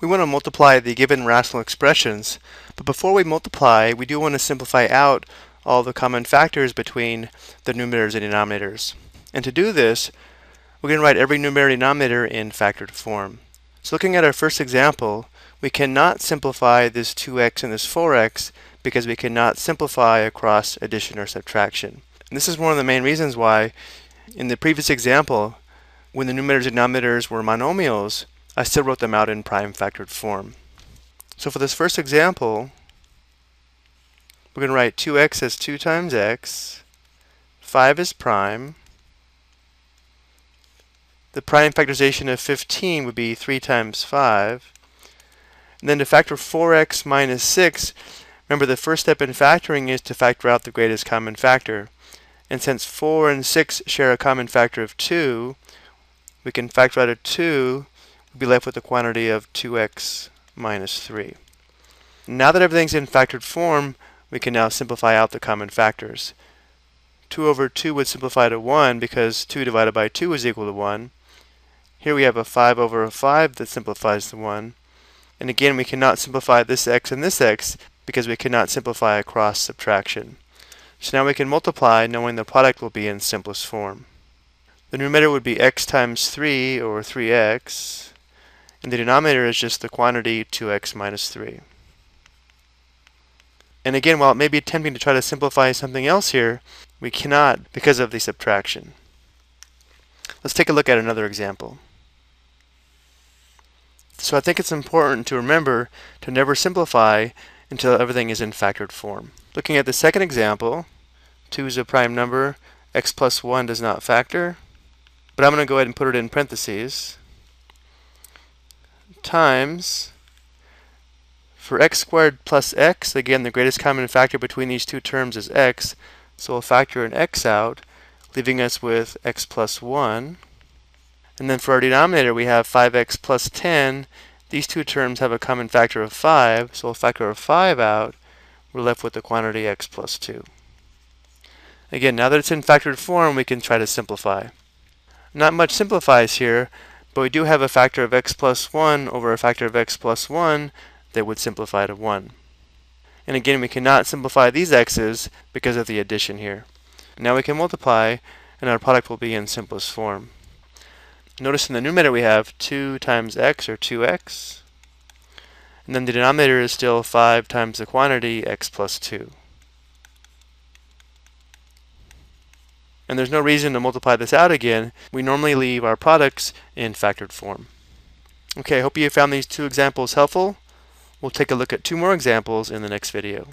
We want to multiply the given rational expressions, but before we multiply, we do want to simplify out all the common factors between the numerators and denominators. And to do this, we're going to write every numerator and denominator in factored form. So looking at our first example, we cannot simplify this 2x and this 4x because we cannot simplify across addition or subtraction. And this is one of the main reasons why in the previous example, when the numerators and denominators were monomials, I still wrote them out in prime factored form. So for this first example, we're going to write 2x as 2 times x, 5 is prime. The prime factorization of 15 would be 3 times 5. And then to factor 4x minus 6, remember the first step in factoring is to factor out the greatest common factor. And since 4 and 6 share a common factor of 2, we can factor out a 2 we'll be left with a quantity of 2x minus 3. Now that everything's in factored form, we can now simplify out the common factors. 2 over 2 would simplify to 1 because 2 divided by 2 is equal to 1. Here we have a 5 over a 5 that simplifies to 1. And again, we cannot simplify this x and this x because we cannot simplify across subtraction. So now we can multiply knowing the product will be in simplest form. The numerator would be x times 3 or 3x and the denominator is just the quantity 2x minus 3. And again, while it may be tempting to try to simplify something else here, we cannot because of the subtraction. Let's take a look at another example. So I think it's important to remember to never simplify until everything is in factored form. Looking at the second example, 2 is a prime number, x plus 1 does not factor, but I'm going to go ahead and put it in parentheses times for x squared plus x, again the greatest common factor between these two terms is x, so we'll factor an x out, leaving us with x plus 1. And then for our denominator we have 5x plus 10. These two terms have a common factor of 5, so we'll factor a 5 out. We're left with the quantity x plus 2. Again, now that it's in factored form, we can try to simplify. Not much simplifies here, but we do have a factor of x plus 1 over a factor of x plus 1 that would simplify to 1. And again, we cannot simplify these x's because of the addition here. Now we can multiply, and our product will be in simplest form. Notice in the numerator we have 2 times x, or 2x. And then the denominator is still 5 times the quantity, x plus 2. And there's no reason to multiply this out again, we normally leave our products in factored form. Okay, I hope you found these two examples helpful. We'll take a look at two more examples in the next video.